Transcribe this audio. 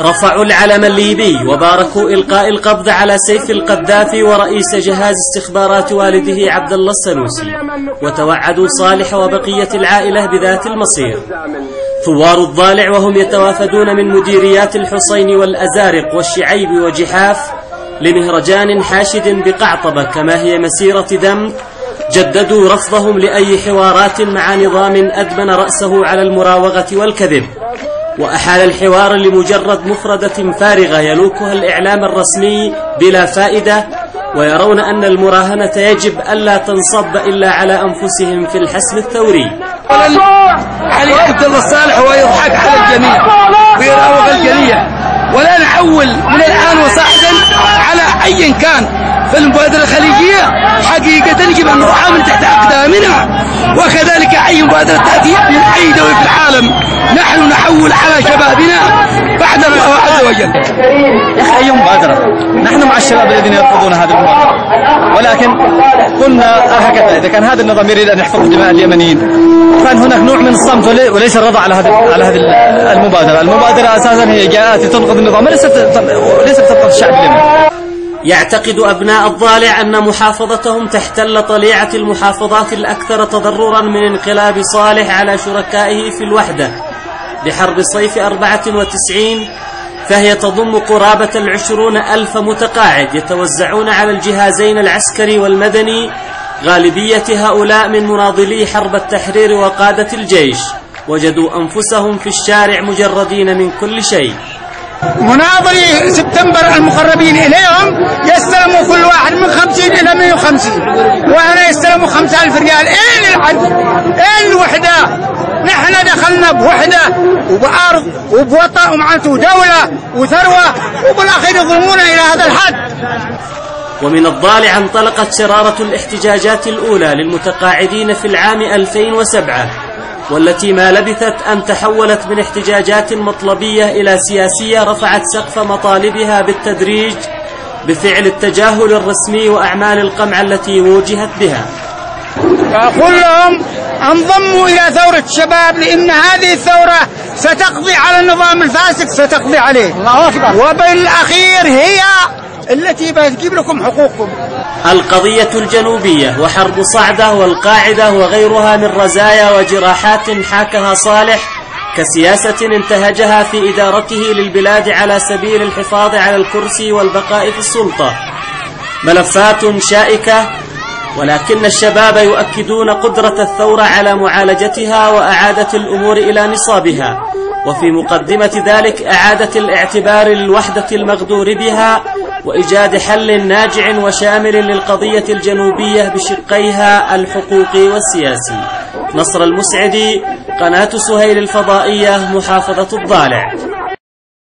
رفعوا العلم الليبي وباركوا إلقاء القبض على سيف القذافي ورئيس جهاز استخبارات والده عبد الله السنوسي وتوعدوا صالح وبقية العائلة بذات المصير. ثوار الضالع وهم يتوافدون من مديريات الحصين والأزارق والشعيب وجحاف لمهرجان حاشد بقعطبة كما هي مسيرة دم. جددوا رفضهم لأي حوارات مع نظام أدمن رأسه على المراوغة والكذب. وأحال الحوار لمجرد مفردة فارغة يلوكها الإعلام الرسمي بلا فائدة ويرون أن المراهنة يجب ألا تنصب إلا على أنفسهم في الحسم الثوري. علي عبد الله الصالح هو يضحك على الجميع ويراوغ الجميع. ولا نحول من الآن وصاعدا على أي كان. فالمبادرة الخليجية حقيقة يجب أن نعامل تحت أقدامنا وكذلك أي مبادرة تأتي من أي دولة في العالم. نحن نحول على شبابنا بعد الله عز وجل. يا أخي أي مبادرة؟ نحن مع الشباب الذين يرفضون هذه المبادرة. ولكن قلنا هكذا إذا كان هذا النظام يريد أن يحفظ دماء اليمنيين كان هناك نوع من الصمت وليس الرضا على هذه على هذه المبادرة. المبادرة أساسا هي جاءت تنقذ النظام وليست ليست تنقذ الشعب اليمني. يعتقد أبناء الضالع أن محافظتهم تحتل طليعة المحافظات الأكثر تضررا من انقلاب صالح على شركائه في الوحدة. بحرب صيف 94 فهي تضم قرابة العشرون ألف متقاعد يتوزعون على الجهازين العسكري والمدني غالبية هؤلاء من مناضلي حرب التحرير وقادة الجيش. وجدوا أنفسهم في الشارع مجردين من كل شيء. مناظري سبتمبر المقربين إليهم يستلموا كل واحد من 50 إلى 150 وأنا يستلموا 5000 ريال. إيه العدل إيه الوحدة؟ دخلنا بوحدة وبأرض وبوطن ومعنته دولة وثروة وبالأخير يظلمونا إلى هذا الحد. ومن الضالع انطلقت شرارة الاحتجاجات الأولى للمتقاعدين في العام 2007 والتي ما لبثت أن تحولت من احتجاجات مطلبية إلى سياسية رفعت سقف مطالبها بالتدريج بفعل التجاهل الرسمي وأعمال القمع التي وجهت بها. أقول لهم انضموا إلى ثورة الشباب لأن هذه الثورة ستقضي على النظام الفاسد ستقضي عليه. الله أكبر. وبالأخير هي التي بتجيب لكم حقوقكم. القضية الجنوبية وحرب صعدة والقاعدة وغيرها من رزايا وجراحات حاكها صالح كسياسة انتهجها في إدارته للبلاد على سبيل الحفاظ على الكرسي والبقاء في السلطة. ملفات شائكة ولكن الشباب يؤكدون قدرة الثورة على معالجتها وأعادة الأمور إلى نصابها. وفي مقدمة ذلك إعادة الاعتبار للوحدة المغدور بها وإيجاد حل ناجع وشامل للقضية الجنوبية بشقيها الحقوقي والسياسي. نصر المسعدي قناة سهيل الفضائية محافظة الضالع.